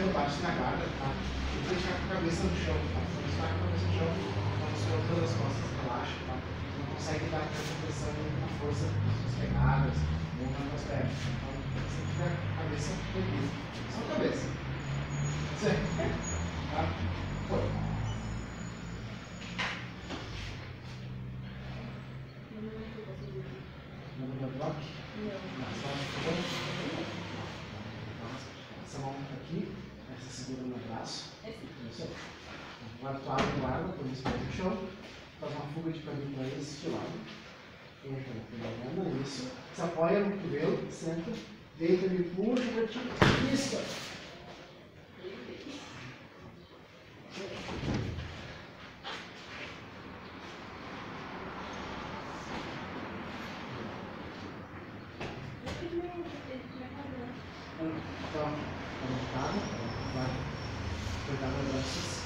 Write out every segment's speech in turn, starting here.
Se baixo na guarda, tá? E deixar com a cabeça no chão, tá? Quando você está com a cabeça no chão, você todas as costas, relaxa, tá? Não consegue dar tanta pressão na força nas suas pegadas, ou nas pernas. Então, você fica com a cabeça erguida. Só a cabeça. Certo? Tá? Foi. Não deu bloco? Essa mão tá essa segura no braço. Isso aí. Agora tu abre o água, põe os pés no chão, faz uma fuga de caminho para esse lado. Entra na isso. Se apoia no cotovelo, senta, deita, me puxa ti. Isso. Então, amontado, vai braços.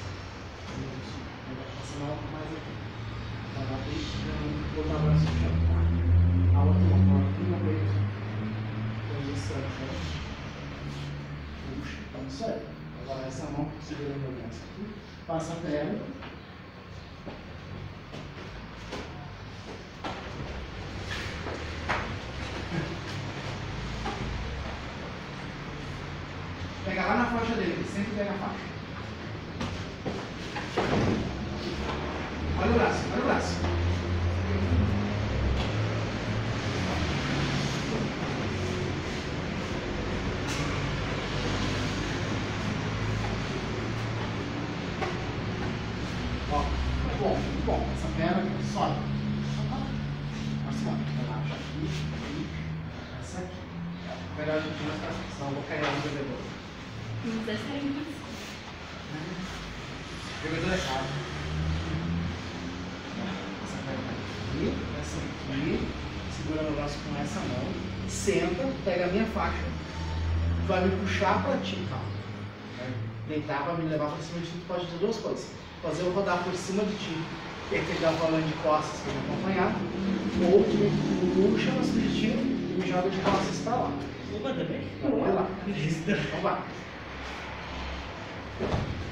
Essa mão mais aqui. E o braço no chão. tá? A outra aqui no peito. Posição no chão. Puxa, então isso aí. Agora essa mão segurando o braço aqui. Passa a perna. Pega lá na faixa dele, sempre pega a faixa. O braço, olha o braço. Ó, muito bom, muito bom. Essa perna aqui, sobe. Assim, ó, relaxa aqui, aqui, essa aqui. Melhor a gente não ficar, senão eu vou cair no bebedor. Jogador é chave. Essa perna aqui, essa aqui, segurando o braço com essa mão, senta, pega a minha faixa, vai me puxar pra ti, calma. Vai deitar, vai me levar pra cima de ti, tu pode fazer duas coisas. Fazer eu rodar por cima de ti, e pegar o valão de costas pra me acompanhar, ou tu me puxa de ti e me joga de costas pra lá. Uma também? Então vai lá. Então vai.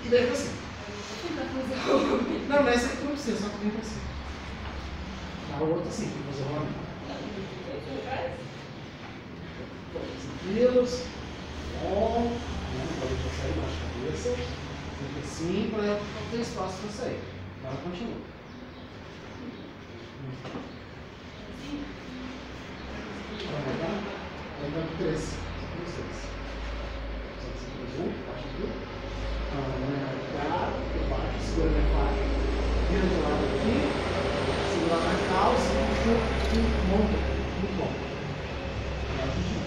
E daí você. Não, nessa aqui não precisa, só que pra cima. A outra sim, que você rola. Tranquilos. Bom. Não pode sair baixa a cabeça. Fica assim para não ter espaço para sair. Agora continua. Pro três. Faz um, baixa aqui. A mão é cara, eu baixo, segura minha faixa. Vira do lado aqui. Segura na calça e monta. Muito bom. Agora continua.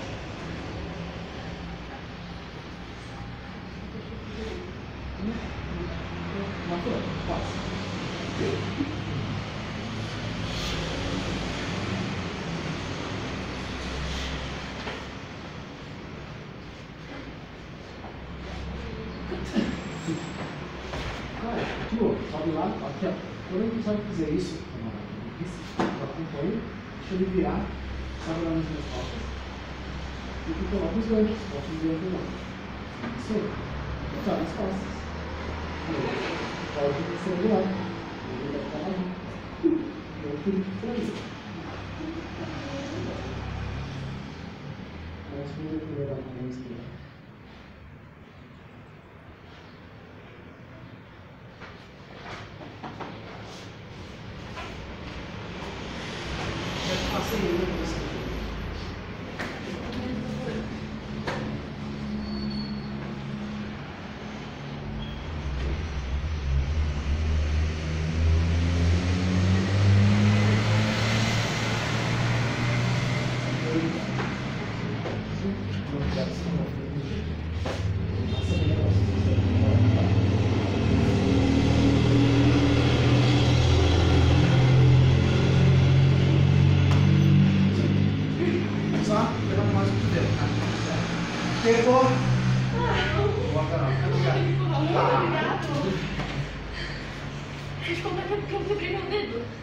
Uma flor, passa. Cara, continua, sobe lá, aqui ó. Quando a pessoa fizer isso, eu acompanho, deixa ele virar, sobe lá nas minhas costas. E tu coloca os ganchos, bota os ganchos lá. Isso aí. Sobe as costas. Pode descer do lado. Ele vai ficar lá. Eu fui por aí. Vamos primeiro a mão esquerda. Eu Pegou. Bota não. Tá. Vocês porque eu quebrei meu dedo.